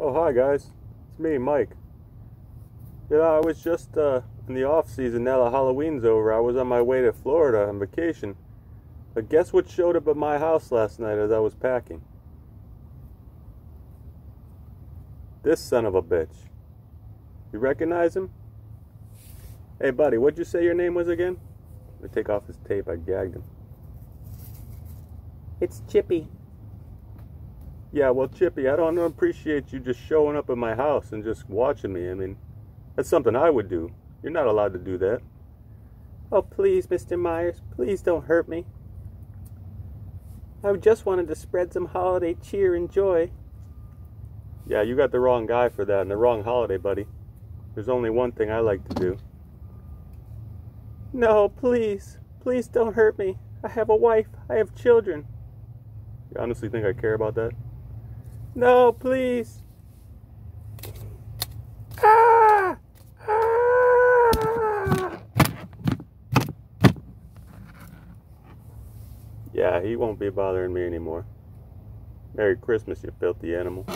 Oh, hi guys. It's me, Mike. You know, I was just uh, in the off season now that Halloween's over. I was on my way to Florida on vacation. But guess what showed up at my house last night as I was packing? This son of a bitch. You recognize him? Hey, buddy, what'd you say your name was again? Let me take off his tape. I gagged him. It's Chippy. Yeah, well, Chippy, I don't appreciate you just showing up at my house and just watching me. I mean, that's something I would do. You're not allowed to do that. Oh, please, Mr. Myers, please don't hurt me. I just wanted to spread some holiday cheer and joy. Yeah, you got the wrong guy for that and the wrong holiday, buddy. There's only one thing I like to do. No, please. Please don't hurt me. I have a wife. I have children. You honestly think I care about that? No, please. Ah! Ah! Yeah, he won't be bothering me anymore. Merry Christmas, you filthy animal.